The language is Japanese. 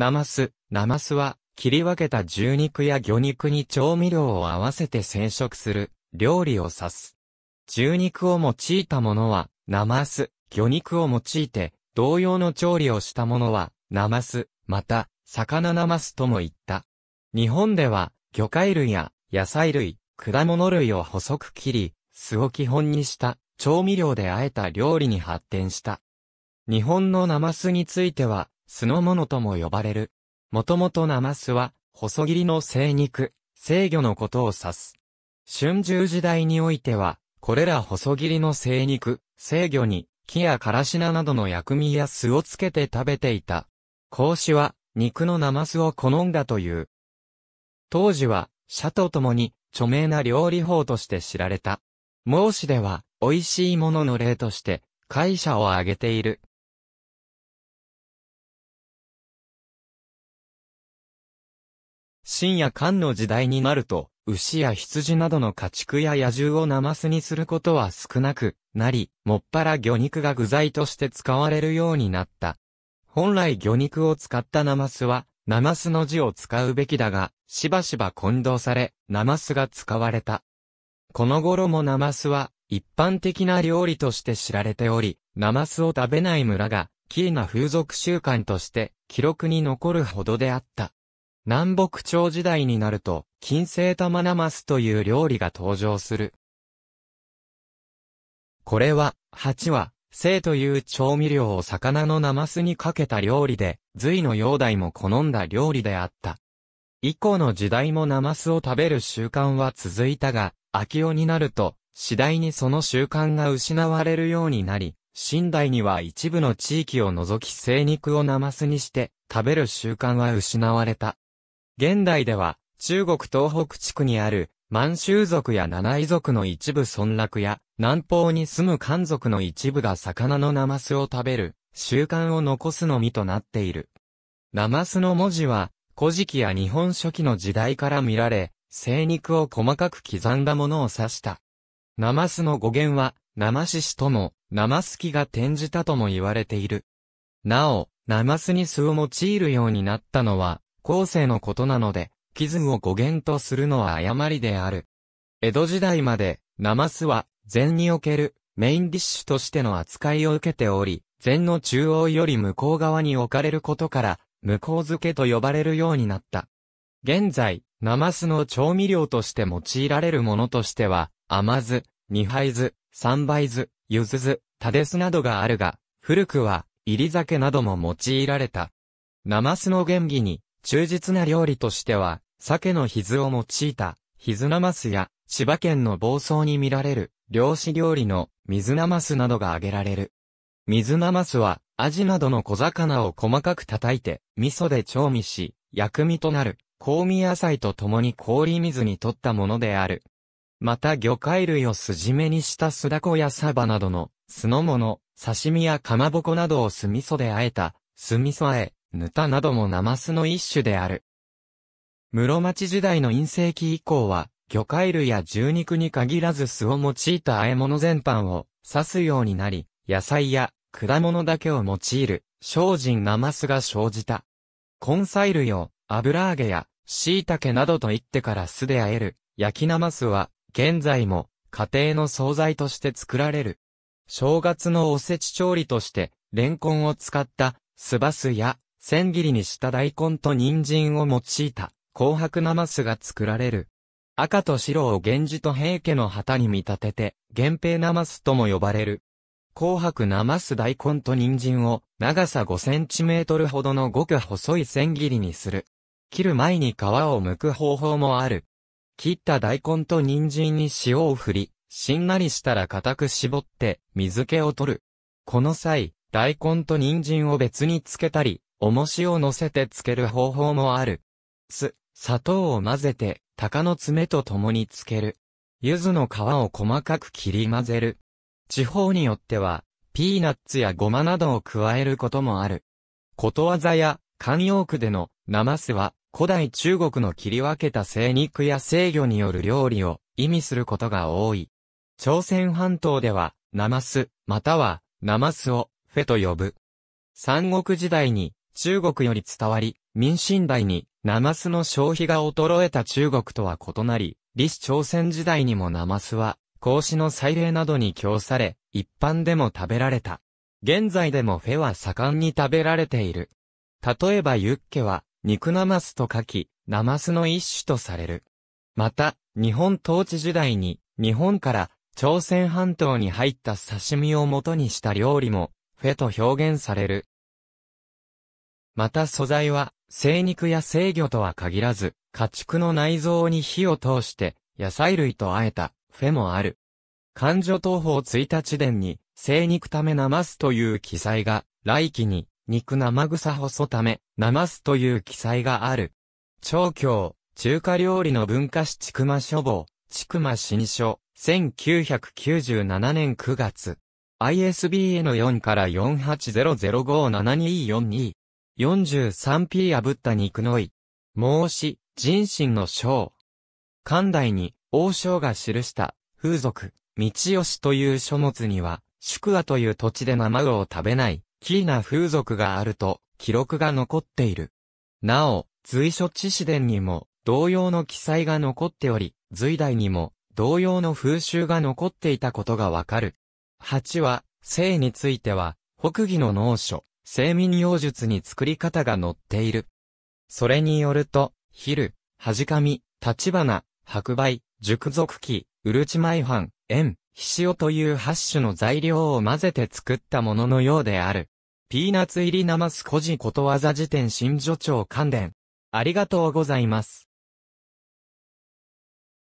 ナマス、ナマスは、切り分けた牛肉や魚肉に調味料を合わせて染色する、料理を指す。牛肉を用いたものは、ナマス、魚肉を用いて、同様の調理をしたものは、ナマス、また、魚ナマスとも言った。日本では、魚介類や野菜類、果物類を細く切り、酢を基本にした調味料で和えた料理に発展した。日本のナマスについては、酢の物とも呼ばれる。もともとナマスは、細切りの生肉、生魚のことを指す。春秋時代においては、これら細切りの生肉、生魚に、木やからしななどの薬味や酢をつけて食べていた。孔子は、肉のナマスを好んだという。当時は、社と共に、著名な料理法として知られた。孟子では、美味しいものの例として、会社を挙げている。深夜漢の時代になると、牛や羊などの家畜や野獣をナマスにすることは少なくなり、もっぱら魚肉が具材として使われるようになった。本来魚肉を使ったナマスは、ナマスの字を使うべきだが、しばしば混同され、ナマスが使われた。この頃もナマスは、一般的な料理として知られており、ナマスを食べない村が、キーな風俗習慣として、記録に残るほどであった。南北朝時代になると、金星玉ナマスという料理が登場する。これは、八は、生という調味料を魚のナマスにかけた料理で、隋の煬帝も好んだ料理であった。以降の時代もナマスを食べる習慣は続いたが、秋代になると、次第にその習慣が失われるようになり、清代には一部の地域を除き生肉をナマスにして食べる習慣は失われた。現代では、中国東北地区にある、満州族や七井族の一部村落や、南方に住む漢族の一部が魚のナマスを食べる、習慣を残すのみとなっている。ナマスの文字は、古事記や日本書紀の時代から見られ、生肉を細かく刻んだものを指した。ナマスの語源は、ナマシシとも、ナマスキが転じたとも言われている。なお、ナマスに酢を用いるようになったのは、後世のことなので、傷を語源とするのは誤りである。江戸時代まで、ナマスは、禅における、メインディッシュとしての扱いを受けており、禅の中央より向こう側に置かれることから、向こう付けと呼ばれるようになった。現在、ナマスの調味料として用いられるものとしては、甘酢、二杯酢、三杯酢、柚子酢、タデ酢などがあるが、古くは、入り酒なども用いられた。ナマスの原義に、忠実な料理としては、鮭のヒズを用いた、ヒズナマスや、千葉県の房総に見られる、漁師料理の水ナマスなどが挙げられる。水ナマスは、アジなどの小魚を細かく叩いて、味噌で調味し、薬味となる、香味野菜と共に氷水に取ったものである。また魚介類を筋目にした酢だこやサバなどの酢の物、刺身やかまぼこなどを酢味噌で和えた、酢味噌和え、ヌタなどもナマスの一種である。室町時代の隕世紀以降は、魚介類や獣肉に限らず酢を用いた和え物全般を指すようになり、野菜や果物だけを用いる精進ナマスが生じた。根菜類を油揚げや椎茸などと言ってから酢で和える焼きナマスは現在も家庭の惣菜として作られる。正月のおせち調理としてレンコンを使った酢バスや千切りにした大根と人参を用いた紅白ナマスが作られる。赤と白を源氏と平家の旗に見立てて、源平ナマスとも呼ばれる。紅白ナマス大根と人参を長さ5センチメートルほどのごく細い千切りにする。切る前に皮を剥く方法もある。切った大根と人参に塩を振り、しんなりしたら固く絞って水気を取る。この際、大根と人参を別につけたり、重しを乗せて漬ける方法もある。酢、砂糖を混ぜて、鷹の爪と共に漬ける。柚子の皮を細かく切り混ぜる。地方によっては、ピーナッツやゴマなどを加えることもある。ことわざや慣用句でのナマスは、古代中国の切り分けた生肉や生魚による料理を意味することが多い。朝鮮半島では、ナマス、または、ナマスを、フェと呼ぶ。三国時代に、中国より伝わり、民進代に、ナマスの消費が衰えた中国とは異なり、李氏朝鮮時代にもナマスは、孔子の祭礼などに供され、一般でも食べられた。現在でもフェは盛んに食べられている。例えばユッケは、肉ナマスと書き、ナマスの一種とされる。また、日本統治時代に、日本から朝鮮半島に入った刺身を元にした料理も、フェと表現される。また素材は、生肉や生魚とは限らず、家畜の内臓に火を通して、野菜類と和えた、フェもある。漢女東方1日伝に、生肉ためなますという記載が、来期に、肉生草細ため、なますという記載がある。長教、中華料理の文化史ちくま書房、ちくま新書、1997年9月。ISBN 4から480057242。43P 炙った肉のい。孟子、人心の章。漢代に、王将が記した、風俗、道吉という書物には、宿和という土地で生魚を食べない、キーな風俗があると、記録が残っている。なお、随書知史伝にも、同様の記載が残っており、隋代にも、同様の風習が残っていたことがわかる。八は、性については、北義の農書、生民用術に作り方が載っている。それによると、昼、はじかみ、立花、白梅、熟属期、うるち米飯、塩、ひ塩という8種の材料を混ぜて作ったもののようである。ピーナッツ入りナマス古事ことわざ辞典新助長関連。ありがとうございます。